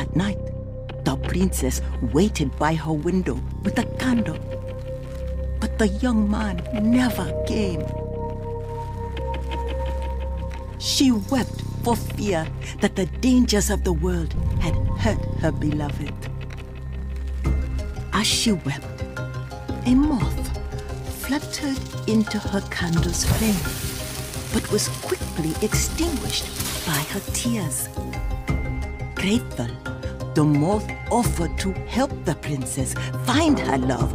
That night, the princess waited by her window with a candle. But the young man never came. She wept for fear that the dangers of the world had hurt her beloved. As she wept, a moth fluttered into her candle's flame, but was quickly extinguished by her tears. Grateful, the moth offered to help the princess find her love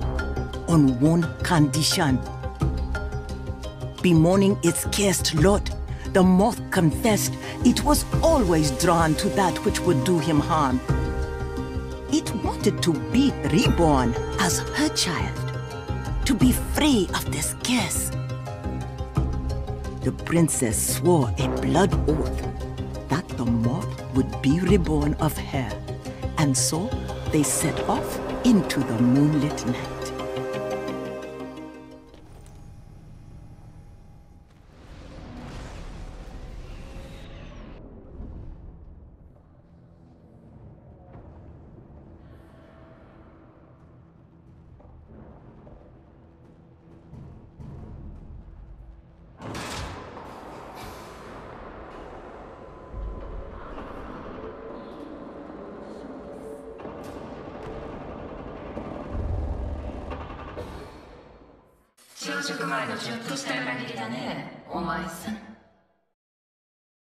on one condition. Bemoaning its cursed lot, the moth confessed it was always drawn to that which would do him harm. It wanted to be reborn as her child, to be free of this curse. The princess swore a blood oath that the moth would be reborn of her, and so they set off into the moonlit night. 朝食前のちょっとした裏切りだね。お前さん。